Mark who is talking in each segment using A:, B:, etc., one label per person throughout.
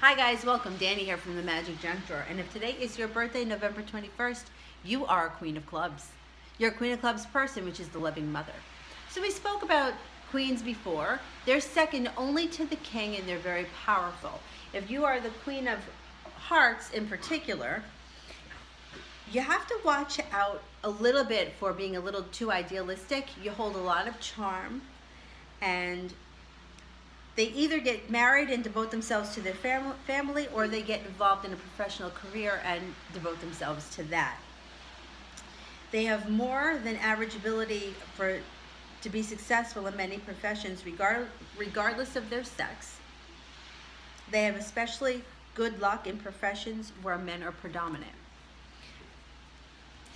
A: Hi guys, welcome. Danni here from the Magic Junk Drawer. And if today is your birthday, November 21st, you are a Queen of Clubs. You're a Queen of Clubs person, which is the loving mother. So we spoke about queens before. They're second only to the king and they're very powerful. If you are the Queen of Hearts in particular, you have to watch out a little bit for being a little too idealistic. You hold a lot of charm and they either get married and devote themselves to their fam family or they get involved in a professional career and devote themselves to that. They have more than average ability for to be successful in many professions regard, regardless of their sex. They have especially good luck in professions where men are predominant.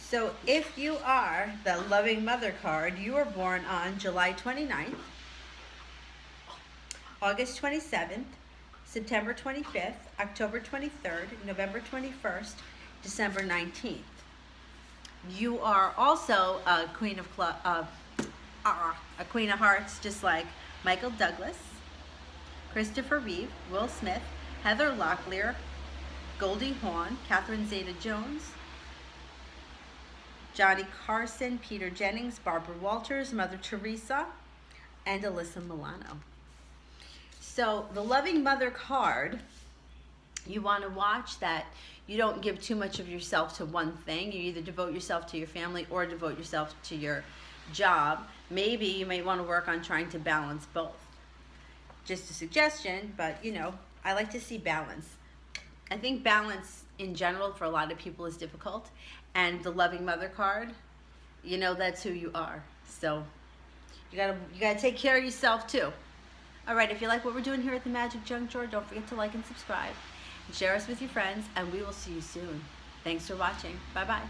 A: So if you are the loving mother card, you were born on July 29th, August 27th, September 25th, October 23rd, November 21st, December 19th. You are also a Queen of Club, uh, uh, a Queen of Hearts, just like Michael Douglas, Christopher Reeve, Will Smith, Heather Locklear, Goldie Hawn, Catherine Zeta-Jones, Johnny Carson, Peter Jennings, Barbara Walters, Mother Teresa, and Alyssa Milano. So the loving mother card, you want to watch that you don't give too much of yourself to one thing. You either devote yourself to your family or devote yourself to your job. Maybe you might want to work on trying to balance both. Just a suggestion, but you know, I like to see balance. I think balance in general for a lot of people is difficult. And the loving mother card, you know that's who you are. So you gotta you gotta take care of yourself too. All right, if you like what we're doing here at the Magic Junk Drawer, don't forget to like and subscribe. Share us with your friends, and we will see you soon. Thanks for watching. Bye-bye.